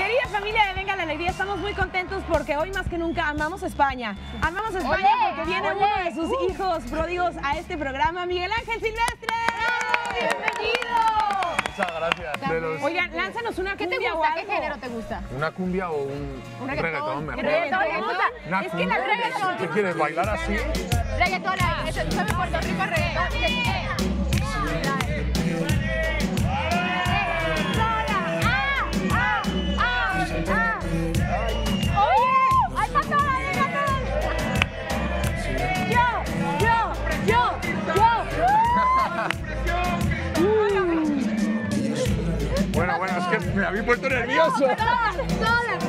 Querida familia de Venga la Alegría, estamos muy contentos porque hoy más que nunca amamos España. Amamos España Olé, porque viene olé. uno de sus hijos pródigos a este programa, Miguel Ángel Silvestre. ¡Bienvenido! Muchas gracias. De los- Oigan, lánzanos una ¿Qué te cumbia o gusta? ¿Qué género te gusta? ¿Una cumbia o un, un reggaetón? mejor. reggaetón, ¿te gusta? Una Es que la cumbia. reggaetón- ¿Qué quieres, bailar así? Reggaetón, ahí, eso, ¿sabe Puerto Rico reggaetón? Me habéis puesto nervioso. Perdón, perdón,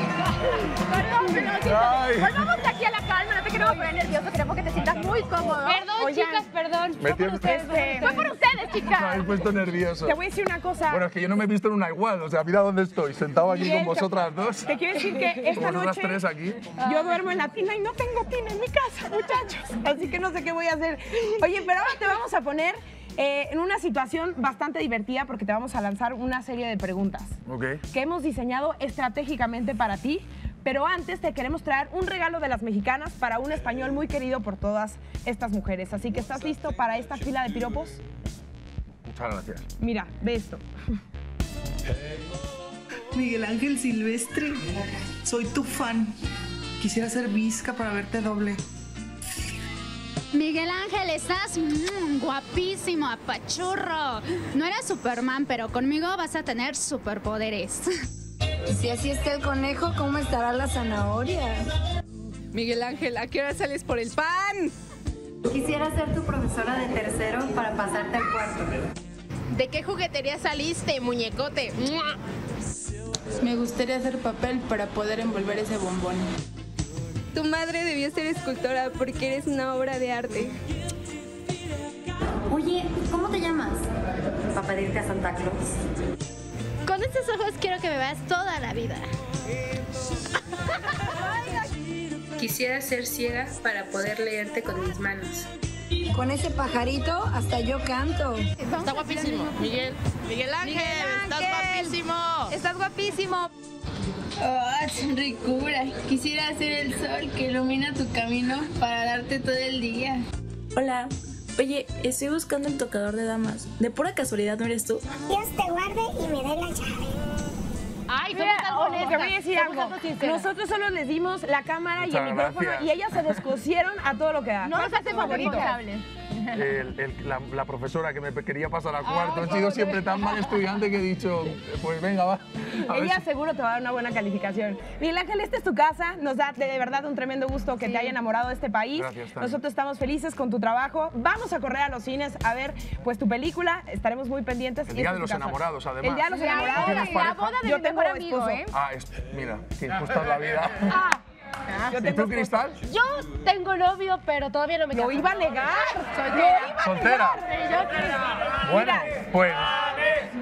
Ay. Volvamos de aquí a la calma, no te queremos poner nervioso, queremos que te sientas muy cómodo. Perdón, Oigan, chicas, perdón. Me tiembla. Este, Fue por ustedes, Me chicas. habéis puesto nervioso. te voy a decir una cosa. Bueno, es que yo no me he visto en una igual. O sea, mira dónde estoy, sentado aquí con vosotras dos. Te quiero decir que esta noche tres aquí. yo duermo en la tina y no tengo tina en mi casa, muchachos. Así que no sé qué voy a hacer. Oye, pero ahora te vamos a poner eh, en una situación bastante divertida porque te vamos a lanzar una serie de preguntas Ok. que hemos diseñado estratégicamente para ti. Pero antes te queremos traer un regalo de las mexicanas para un español muy querido por todas estas mujeres. Así que ¿estás listo para esta fila de piropos? Muchas gracias. Mira, ve esto. Miguel Ángel Silvestre, soy tu fan. Quisiera ser visca para verte doble. Miguel Ángel, estás mm, guapísimo, apachurro. No eres Superman, pero conmigo vas a tener superpoderes. Si así está el conejo, ¿cómo estará la zanahoria? Miguel Ángel, ¿a qué hora sales por el pan? Quisiera ser tu profesora de tercero para pasarte al cuarto. ¿De qué juguetería saliste, muñecote? ¡Mua! Me gustaría hacer papel para poder envolver ese bombón. Tu madre debió ser escultora porque eres una obra de arte. Oye, ¿cómo te llamas? Para pedirte a Santa Claus. Con estos ojos quiero que me veas toda la vida. Quisiera ser ciega para poder leerte con mis manos. Con ese pajarito hasta yo canto. Está guapísimo, Miguel. Miguel Ángel, estás guapísimo. Estás guapísimo. ¡Ah, ricura! Quisiera ser el sol que ilumina tu camino para darte todo el día. Hola. Oye, estoy buscando el tocador de damas. ¿De pura casualidad no eres tú? Dios te guarde y me dé la llave. Ay, Mira, oye, te voy a decir algo. Nosotros solo les dimos la cámara y el micrófono gracias. y ellas se descosieron a todo lo que da. No ¿Cuál nos hace tu favorito? responsables. El- el- la, la profesora que me quería pasar a cuarto. He sido siempre tan mal estudiante que he dicho, pues venga, va. Ella si- seguro te va a dar una buena calificación. Miguel Ángel, esta es tu casa. Nos da de verdad un tremendo gusto que te haya enamorado de este país. Gracias. Nosotros estamos felices con tu trabajo. Vamos a correr a los cines a ver pues tu película. Estaremos muy pendientes. El Día de los casa. Enamorados, además. El Día de los La Enamorados. boda, ¿Tienes la boda de Yo mi tengo mejor amigo, esposo. ¿eh? Ah, es, mira, qué injusta es la vida. Yo ¿Y tengo tú. Cristal? Yo tengo novio, pero todavía no me Lo iba a negar. ¿Soltera? Bueno, pues,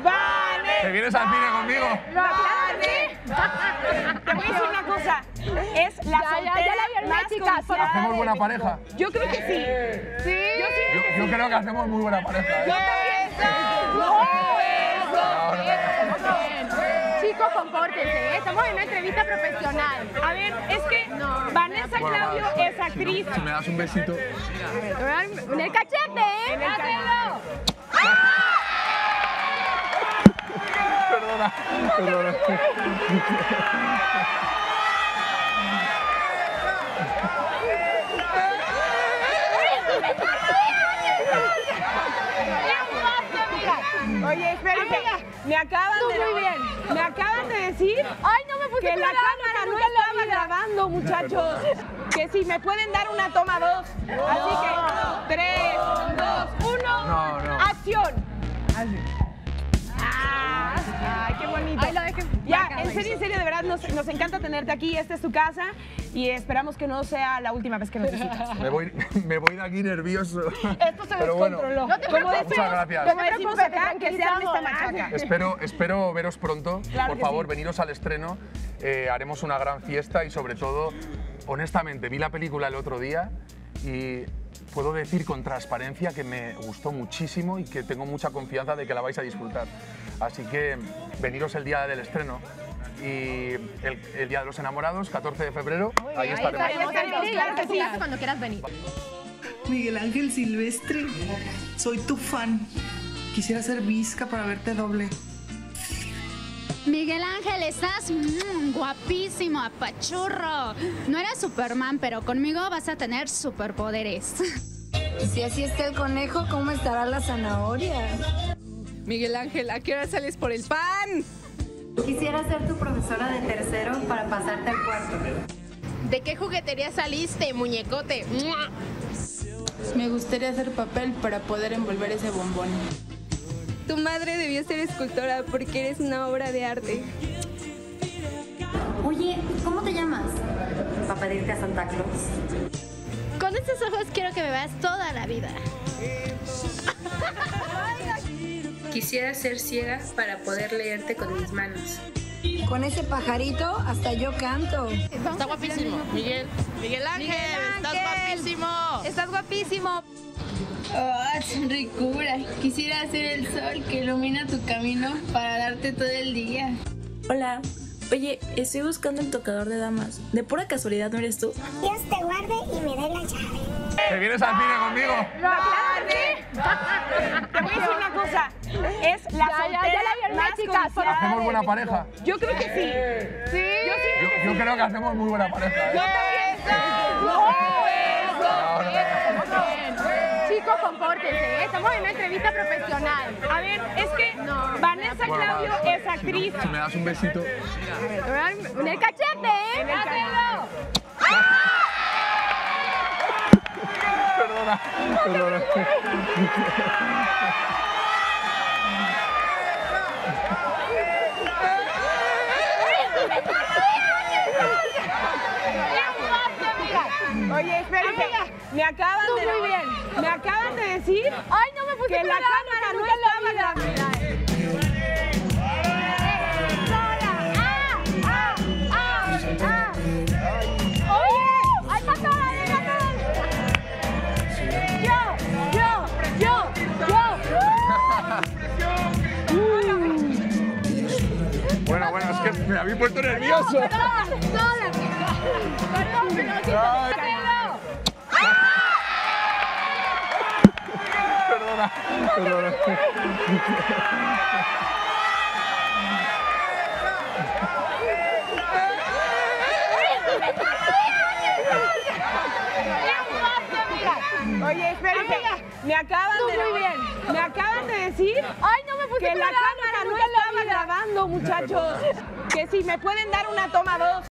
¡Vale! ¿te vienes al cine conmigo? Te voy a decir una cosa. Es la Ya, ya, ya soltera la vieron, más chicas. ¿Hacemos buena pareja? Yo creo que sí. Sí. Yo sí. Yo, yo creo que hacemos muy buena pareja. Yo ¿eh? también. Chicos, compórtense, ¿eh? Estamos en una entrevista profesional. A ver, es que Vanessa Bueno, Claudio es actriz. Si me das un besito. En el cachete, ¿eh? En el Háganlo. Perdona, perdona. Oye, espérense. Me acaban de muy bien. Me acaban de decir Ay, no me puse que la cámara no estaba grabando, muchachos. Que si me pueden dar una toma dos. Así que tres, dos, uno. No, no. Acción. Ah, ay, qué bonito. Ay, lo dejé Ya, marcado en serio, en serio, de verdad nos, nos encanta tenerte aquí. Esta es tu casa y esperamos que no sea la última vez que nos visitas. Me voy, me voy de aquí nervioso. Esto se Pero bueno, descontroló. No te preocupes. Muchas gracias. como decimos acá, que se arme esta machaca. Espero, espero veros pronto. Claro Por favor, sí. veniros al estreno. Eh, haremos una gran fiesta y sobre todo, honestamente, vi la película el otro día y puedo decir con transparencia que me gustó muchísimo y que tengo mucha confianza de que la vais a disfrutar. Así que veniros el día del estreno Y el, el Día de los Enamorados, 14 de febrero, ahí estaremos. Estaremos ahí, claro que sí. Cuando quieras venir. Miguel Ángel Silvestre, soy tu fan. Quisiera ser visca para verte doble. Miguel Ángel, estás mm, guapísimo, apachurro. No eres Superman, pero conmigo vas a tener superpoderes. Si así está el conejo, ¿cómo estará la zanahoria? Miguel Ángel, ¿a qué hora sales por el pan? Quisiera ser tu profesora de tercero para pasarte al cuarto. ¿De qué juguetería saliste, muñecote? ¡Mua! Me gustaría hacer papel para poder envolver ese bombón. Tu madre debió ser escultora porque eres una obra de arte. Oye, ¿cómo te llamas? Para pedirte a Santa Claus. Con estos ojos quiero que me veas toda la vida. Quisiera ser ciega para poder leerte con mis manos. Con ese pajarito hasta yo canto. Está guapísimo, Miguel. Miguel Ángel, estás guapísimo. Estás guapísimo. ¡Oh, ricura! Quisiera ser el sol que ilumina tu camino para darte todo el día. Hola. Oye, estoy buscando el tocador de damas. ¿De pura casualidad no eres tú? Dios te guarde y me dé la llave. ¿Te vienes al cine conmigo? Te voy a decir una cosa. Es la Ya, ya, ya soltera la vieron más las chicas. confiada ¿Hacemos buena pareja? Yo creo que sí. Sí. Yo, yo creo que hacemos muy buena pareja. ¿eh? Chicos, compórtense, ¿eh? estamos en una entrevista profesional. A ver, es que Vanessa Bueno, Claudio va, es actriz. Si me das un besito. En el cachete, ¿eh? En el cachete. Perdona, perdona. Oye, espérate. Me acaban de muy bien. Me acaban de decir Ay, no me puse que la cámara no estaba vida. grabando. Oye, ahí está toda, ahí está Oye, espérate. Me acaban de muy bien. Me acaban de decir Ay, no me puse que la cámara no estaba grabando, muchachos. Que si me pueden dar una toma dos.